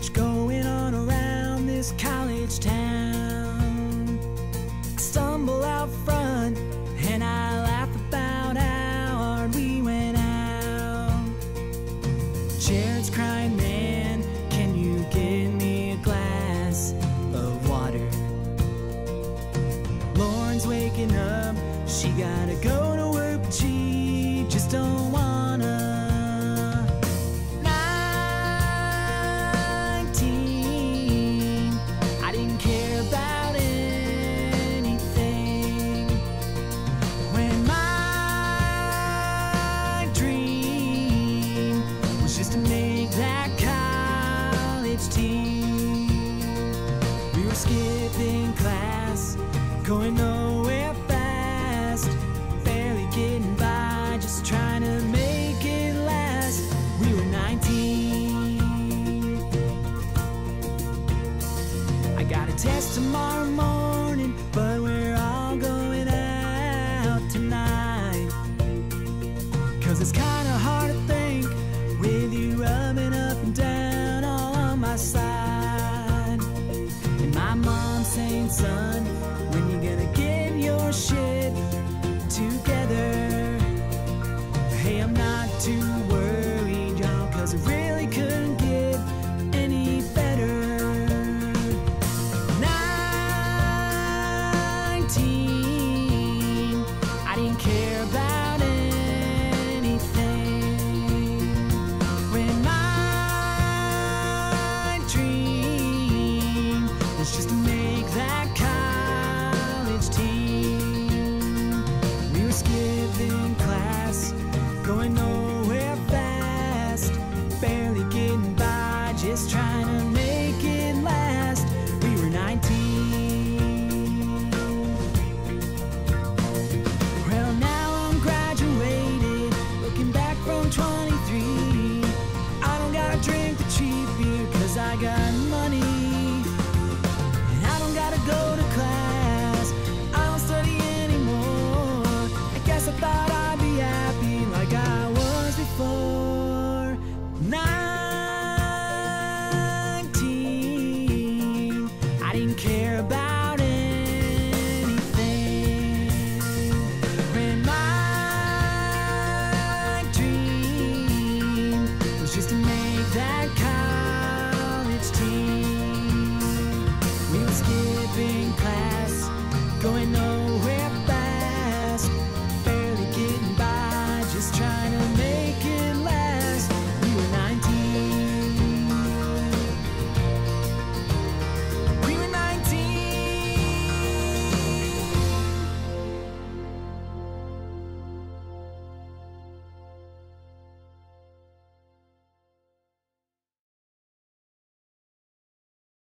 much going on around this college town. I stumble out front and I laugh about how hard we went out. Jared's crying, man, can you give me a glass of water? Lauren's waking up, she gotta go to work, but she just don't wanna. Skipping class, going nowhere fast, barely getting by, just trying to make it last. We were 19. I got a test tomorrow morning, complain, son? When you gonna get your shit together? Hey, I'm not too worried, y'all, cause it really couldn't get any better. 19, I didn't care about.